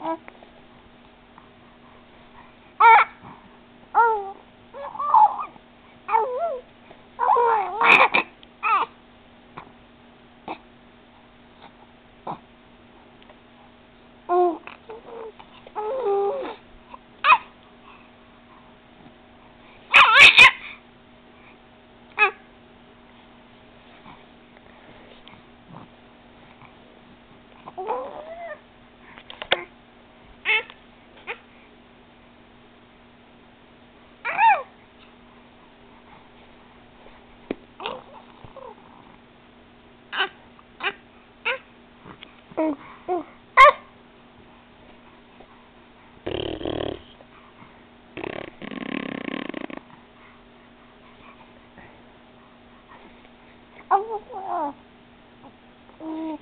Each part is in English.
F Mm, mm, ah. Oh, oh.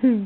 Hmm.